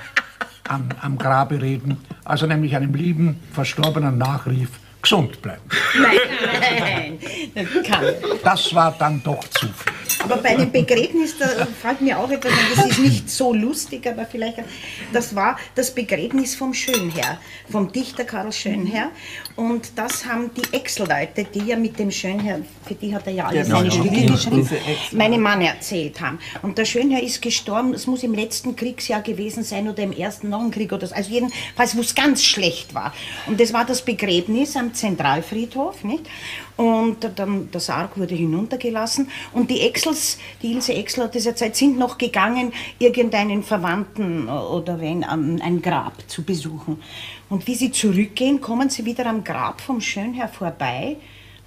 am, am Grabe reden. Also nämlich einem lieben Verstorbenen nachrief, gesund bleiben. Nein, nein, das kann. Das war dann doch zu viel. Aber bei dem Begräbnis, da fällt mir auch etwas an, das ist nicht so lustig, aber vielleicht, das war das Begräbnis vom Schönherr, vom Dichter Karl Schönherr. Und das haben die Excel-Leute, die ja mit dem Schönherr, für die hat er ja alle seine Stücke ja, geschrieben, meine Mann erzählt haben. Und der Schönherr ist gestorben, es muss im letzten Kriegsjahr gewesen sein oder im ersten noch ein Krieg oder so, also jedenfalls, wo es ganz schlecht war. Und das war das Begräbnis am Zentralfriedhof, nicht? Und dann, der Sarg wurde hinuntergelassen und die Exels, die Ilse Exel hat das erzählt, sind noch gegangen, irgendeinen Verwandten oder wen, ein Grab zu besuchen. Und wie sie zurückgehen, kommen sie wieder am Grab vom Schönherr vorbei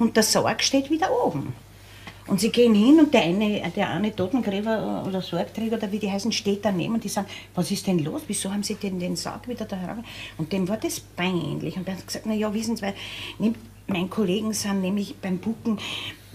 und der Sarg steht wieder oben. Und sie gehen hin und der eine, der eine Totengräber oder Sorgträger oder wie die heißen, steht daneben und die sagen, was ist denn los? Wieso haben sie denn den Sarg wieder da heran? Und dem war das peinlich. Und er hat gesagt, na ja, wissen Sie, nimmt mein Kollegen sind nämlich beim Bucken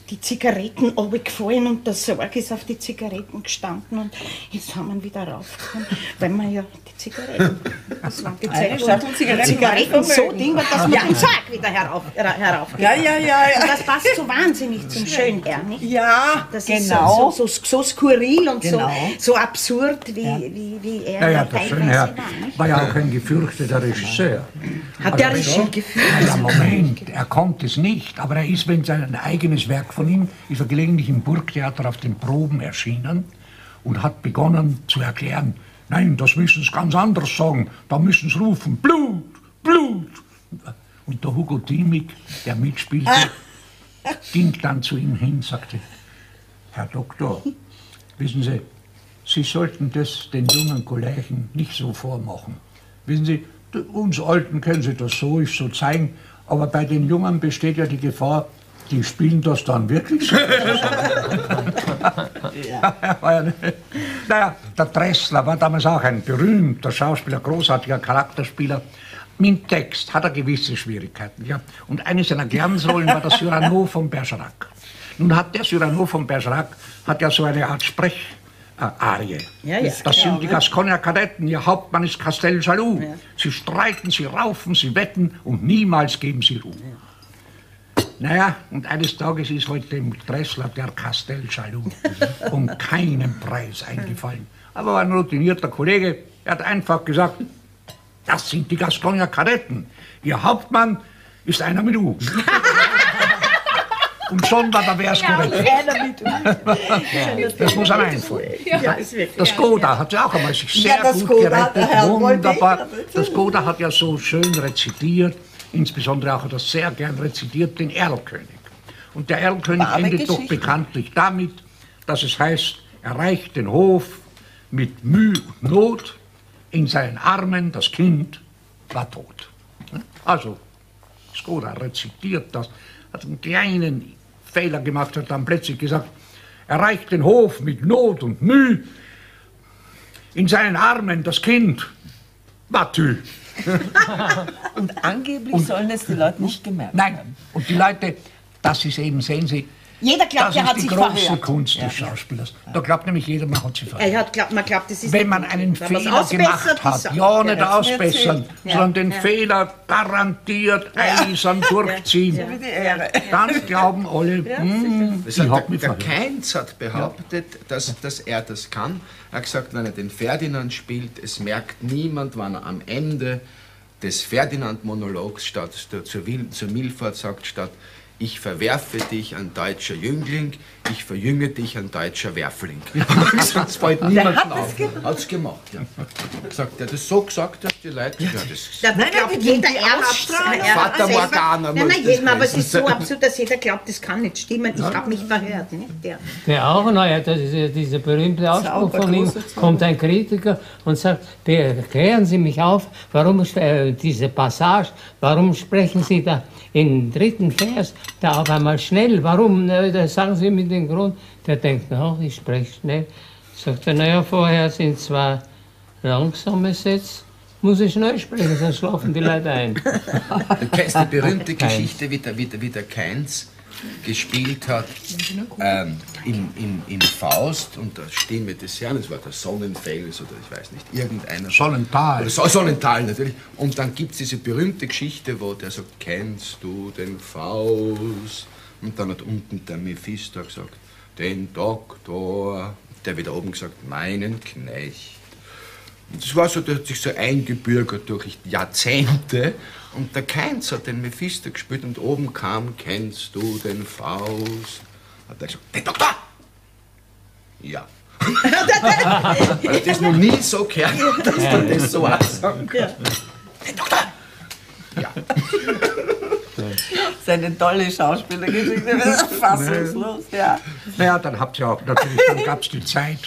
die Zigaretten runtergefallen und der Sarg ist auf die Zigaretten gestanden und jetzt haben wir wieder raufgekommen, weil man ja die Zigaretten, das war gezeigt worden, Zigaretten, Zigaretten so Ding dass man ja. den Sarg wieder herauf, herauf ja, ja, ja, ja. Und das passt so wahnsinnig zum Schönherr, nicht? Ja, das genau. ist so, so, so, skurril und genau. so, so absurd, wie, ja. wie, wie er ja, ja, der Schönherr war, war ja auch ein gefürchteter Regisseur. Hat also, der Regie gefürchtet? Ja, Moment, er konnte es nicht, aber er ist, wenn sein eigenes Werk von ihm ist er gelegentlich im Burgtheater auf den Proben erschienen und hat begonnen zu erklären, nein, das müssen Sie ganz anders sagen, da müssen Sie rufen, Blut, Blut. Und der Hugo Diemig, der mitspielte, ging dann zu ihm hin und sagte, Herr Doktor, wissen Sie, Sie sollten das den jungen Kollegen nicht so vormachen. Wissen Sie, uns Alten können Sie das so, ich so zeigen, aber bei den Jungen besteht ja die Gefahr, die spielen das dann wirklich so. ja. naja, der Dressler war damals auch ein berühmter Schauspieler, großartiger Charakterspieler. Mit Text hat er gewisse Schwierigkeiten. Ja. Und eine seiner Glanzrollen war der Cyrano von Bergerac. Nun hat der Cyrano von Bergerac hat ja so eine Art Sprech Arie. Ja, ja. Das sind die Gascogner Kadetten, ihr Hauptmann ist Castel Jaloux. Ja. Sie streiten, sie raufen, sie wetten und niemals geben sie Ruhe. Ja. Naja, und eines Tages ist heute dem Dressler der Jaloux um keinen Preis eingefallen. Aber war ein routinierter Kollege, er hat einfach gesagt, das sind die Gascogner Kadetten. Ihr Hauptmann ist einer mit U. Und schon war der Vers gerettet. Das muss einem einfallen. Das Goda hat ja auch einmal sich sehr gut gerettet. Wunderbar. Das Goda hat ja so schön rezitiert. Insbesondere auch hat er sehr gern rezitiert den Erlkönig. Und der Erlkönig endet doch bekanntlich damit, dass es heißt, er reicht den Hof mit Mühe und Not in seinen Armen, das Kind war tot. Also, Skoda rezitiert das, hat einen kleinen Fehler gemacht hat, dann plötzlich gesagt, er reicht den Hof mit Not und Mühe in seinen Armen das Kind. Batü. Und angeblich und, sollen es die Leute nicht gemerkt nein. haben. Nein, und die Leute, das ist eben, sehen Sie, jeder glaubt, er hat sich verhört. Das ist die große Kunst des Schauspielers. Da glaubt nämlich jeder, man hat sich verhört. Er hat glaubt, man glaubt, das ist Wenn man einen Fehler gemacht hat, ja, nicht ausbessern, sondern den Fehler garantiert eisern durchziehen, dann glauben alle, hm, ich hab mich Der Keynes hat behauptet, dass, dass er das kann. Er hat gesagt, wenn er den Ferdinand spielt, es merkt niemand, wann er am Ende des Ferdinand-Monologs statt zur, zur Milford sagt, statt ich verwerfe dich, ein deutscher Jüngling, ich verjünge dich, ein deutscher Werfling. das fällt niemandem auf. Hat es gemacht, ja. Gesagt, der hat das so gesagt, dass die Leute... Ja, das da nein, glaubt jeder, er hat Vater Morgana Nein, nein, jeden, aber es ist so absurd, dass jeder glaubt, das kann nicht stimmen. Ich habe mich verhört. Nicht? Der. der auch, naja, das ist ja dieser berühmte Ausspruch von ihm, kommt ein Kritiker und sagt, erklären Sie mich auf, warum äh, diese Passage, warum sprechen Sie da im dritten Vers da auf einmal schnell. Warum? Da sagen Sie mir den Grund. Der denkt, na, ich spreche schnell. Sagt er, naja, vorher sind zwei langsame Sätze. Muss ich schnell sprechen, sonst schlafen die Leute ein. Du kennst die berühmte Geschichte, wie der, wie der, wie der Keins gespielt hat ähm, in, in, in Faust und der Stimme des Herrn, es war der Sonnenfels oder ich weiß nicht, irgendeiner. Sonnental. Oder Sonnental natürlich. Und dann gibt es diese berühmte Geschichte, wo der sagt, kennst du den Faust? Und dann hat unten der Mephisto gesagt, den Doktor. Der wieder oben gesagt, meinen Knecht. Und das war so, der hat sich so eingebürgert durch Jahrzehnte. Und der Keins hat den Mephisto gespielt und oben kam, kennst du den Faust? Hat er gesagt, den Doktor! Ja. Weil er das noch nie so gehört dass er das so auch sagen kann. Den Doktor! Ja. Seine tolle Schauspielergeschichte, fassungslos, ja. Naja, dann habt ihr auch, natürlich, dann gab es die Zeit.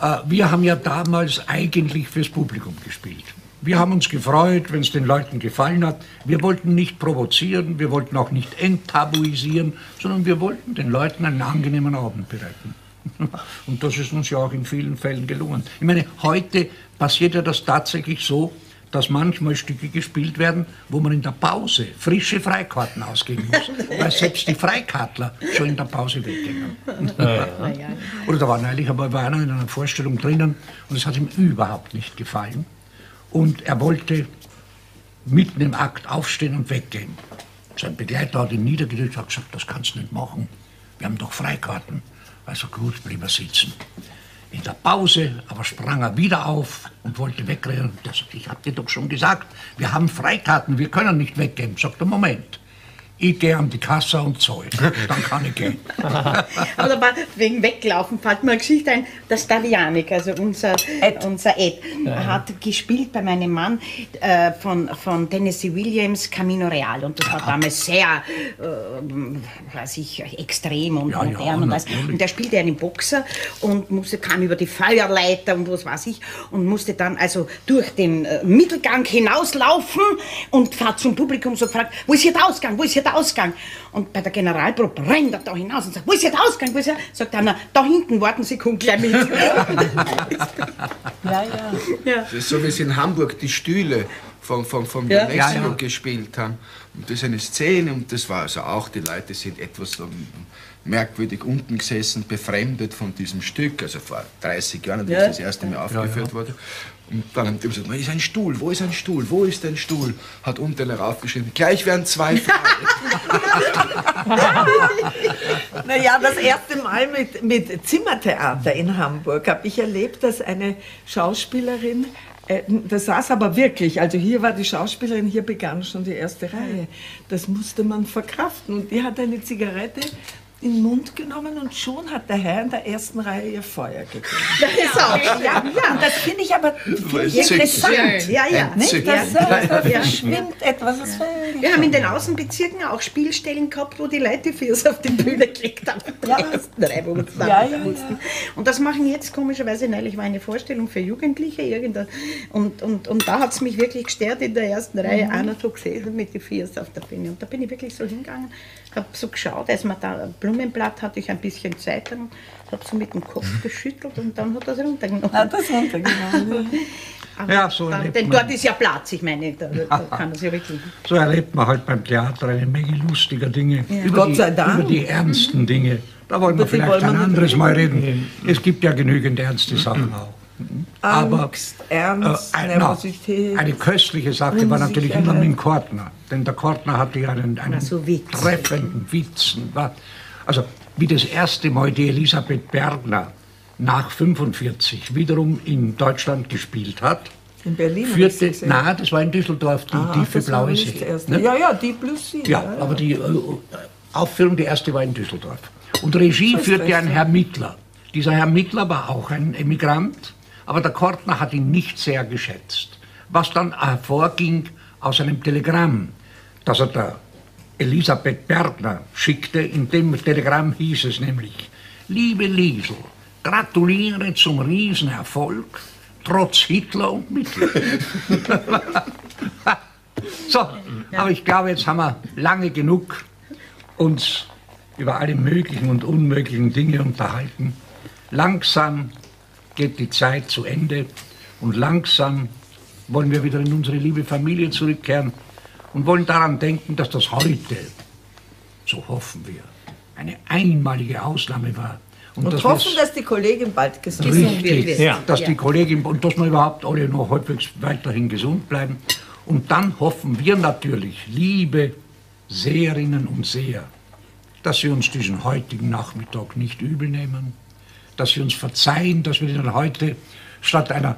Äh, wir haben ja damals eigentlich fürs Publikum gespielt. Wir haben uns gefreut, wenn es den Leuten gefallen hat. Wir wollten nicht provozieren, wir wollten auch nicht enttabuisieren, sondern wir wollten den Leuten einen angenehmen Abend bereiten. Und das ist uns ja auch in vielen Fällen gelungen. Ich meine, heute passiert ja das tatsächlich so, dass manchmal Stücke gespielt werden, wo man in der Pause frische Freikarten ausgeben muss, weil selbst die Freikartler schon in der Pause weggehen. Oder da war neulich aber war einer in einer Vorstellung drinnen und es hat ihm überhaupt nicht gefallen. Und er wollte mitten im Akt aufstehen und weggehen. Sein Begleiter hat ihn niedergedrückt und gesagt, das kannst du nicht machen. Wir haben doch Freikarten. Also gut, blieb er sitzen. In der Pause aber sprang er wieder auf und wollte wegrennen. Der sagt, ich hab dir doch schon gesagt, wir haben Freikarten, wir können nicht weggehen. Sagt er, Moment, ich gehe an die Kasse und zahle. Dann kann ich gehen. Aber wegen Weglaufen fällt mir eine Geschichte ein. Der Stavianik, also unser Ed, unser Ed ja. hat gespielt bei meinem Mann äh, von, von Tennessee Williams Camino Real. Und das war damals sehr, äh, weiß ich, extrem und ja, modern. und, was. und der spielte einen Boxer und musste, kam über die Feuerleiter und was weiß ich und musste dann also durch den äh, Mittelgang hinauslaufen und fährt zum Publikum so gefragt, wo ist hier der Ausgang, wo ist hier der Ausgang? Und bei der Generalprobe rennt er da hinaus und sagt, wo ist hier der Ausgang, wo ist hier? Sagt einer, da hinten, warten Sie, kommt gleich mit. ja, ja. ja. Das ist so, wie sie in Hamburg die Stühle von, von, von ja. Ja, ja. gespielt haben. Und das ist eine Szene und das war also auch, die Leute sind etwas so merkwürdig unten gesessen, befremdet von diesem Stück, also vor 30 Jahren, als ja. das erste Mal aufgeführt wurde. Und dann haben die gesagt, wo ist ein Stuhl, wo ist ein Stuhl, wo ist ein Stuhl? Hat unten raufgeschrieben, gleich werden zwei frei. naja, das erste Mal mit, mit Zimmertheater in Hamburg habe ich erlebt, dass eine Schauspielerin äh, das saß aber wirklich, also hier war die Schauspielerin, hier begann schon die erste Reihe. Das musste man verkraften. Und die hat eine Zigarette in den Mund genommen und schon hat der Herr in der ersten Reihe ihr Feuer gegeben. Das ist auch. Ja, ja. Und das finde ich aber find ich interessant. Ja, ja. Nicht? Das, da verschwimmt etwas. Das Wir haben in den Außenbezirken auch Spielstellen gehabt, wo die Leute fürs auf die Bühne gelegt haben. Ja. Ja, ja. Und das machen jetzt komischerweise, neulich war eine Vorstellung für Jugendliche irgendein, und, und, und da hat es mich wirklich gestört in der ersten Reihe, mhm. einer so gesehen mit den Viers auf der Bühne. Und da bin ich wirklich so hingegangen habe so geschaut, als man da ein Blumenblatt hatte, ich ein bisschen Zeit, habe so mit dem Kopf mhm. geschüttelt und dann hat er es runtergenommen. Hat das runtergenommen. ja, so dann, denn dort ist ja Platz, ich meine, da, da kann das ja wirklich. So erlebt man halt beim Theater eine Menge lustiger Dinge. Ja. Über, Gott sei die, Dank. über die ernsten mhm. Dinge. Da wollen wir vielleicht ein anderes Mal reden. Es gibt ja genügend ernste Sachen auch. Aber Angst, Ernst, äh, Nervosität. Eine köstliche Sache war natürlich immer mit Kortner. Denn der Kortner hatte ja einen, einen so Witz. treffenden Witzen. Also, wie das erste Mal die Elisabeth Bergner nach 45 wiederum in Deutschland gespielt hat. In Berlin? Führte, nein, das war in Düsseldorf, die ah, tiefe blaue See. Ne? Ja, ja, die plus See. Ja, ja, aber die äh, Aufführung, die erste war in Düsseldorf. Und Regie führte ein Herr Mittler. Dieser Herr Mittler war auch ein Emigrant aber der Kortner hat ihn nicht sehr geschätzt. Was dann hervorging aus einem Telegramm, das er der Elisabeth Bergner schickte. In dem Telegramm hieß es nämlich, liebe Liesel, gratuliere zum Riesenerfolg, trotz Hitler und Mittel. so, aber ich glaube, jetzt haben wir lange genug uns über alle möglichen und unmöglichen Dinge unterhalten. Langsam geht die Zeit zu Ende und langsam wollen wir wieder in unsere liebe Familie zurückkehren und wollen daran denken, dass das heute, so hoffen wir, eine einmalige Ausnahme war. Und, und dass hoffen, dass die Kollegin bald gesund richtig, wird. Ja. Dass ja. die Kollegin und dass wir überhaupt alle noch halbwegs weiterhin gesund bleiben. Und dann hoffen wir natürlich, liebe Seherinnen und Seher, dass Sie uns diesen heutigen Nachmittag nicht übel nehmen dass Sie uns verzeihen, dass wir Ihnen heute statt einer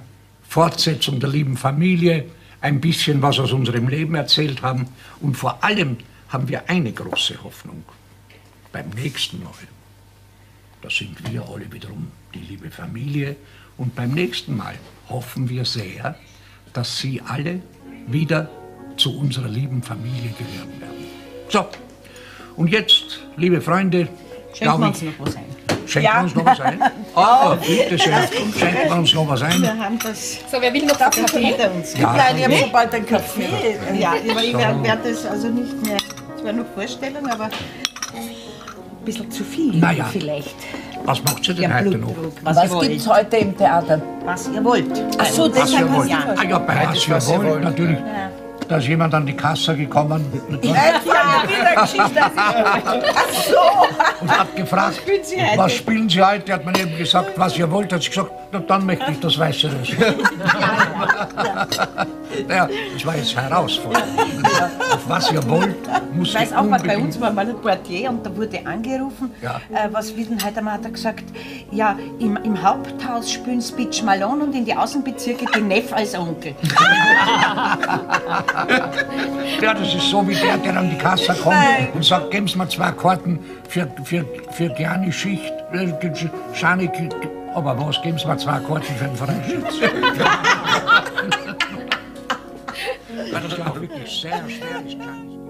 Fortsetzung der lieben Familie ein bisschen was aus unserem Leben erzählt haben. Und vor allem haben wir eine große Hoffnung. Beim nächsten Mal, da sind wir alle wiederum die liebe Familie. Und beim nächsten Mal hoffen wir sehr, dass Sie alle wieder zu unserer lieben Familie gehören werden. So, und jetzt, liebe Freunde, Schenken wir uns noch was ein. Schenken ja. wir uns noch was ein? Oh, bitte schön. Schenken wir uns noch was ein. Wir haben das. So, wer will noch Kaffee hinter uns? Ja, Nein, ich habe so bald einen Kaffee. Ja, aber ich werde werd das also nicht mehr. Das war nur Vorstellung, aber ein bisschen zu viel naja. vielleicht. Was macht ihr denn ja, heute noch? Was, was gibt es heute im Theater? Was ihr wollt. Ach so, das was ihr wollt. Ja. Ah ja, bei was, was ihr wollt, natürlich. Ja. Da ist jemand an die Kasse gekommen. Ich habe wieder Geschichte. Ach so. Und hat gefragt, was spielen Sie heute? Hat man eben gesagt, was ihr wollt. Hat sie gesagt, na, dann möchte ich das Weiße Röschen. Naja, das war jetzt herausfordernd. Auf was ihr wollt, muss ich weiß auch, mal, bei uns war mal ein Portier und da wurde angerufen, ja. äh, was wird denn heute mal, hat er gesagt, ja, im, im Haupthaus spielen Speech Malone und in die Außenbezirke die Neff als Onkel. ja, das ist so wie der, der an die Kasse kommt Nein. und sagt, geben Sie mir zwei Karten für, für, für kleine Schicht, äh, Schane, aber was, geben Sie mir zwei Karten für den Freischütz. das war wirklich sehr schwer,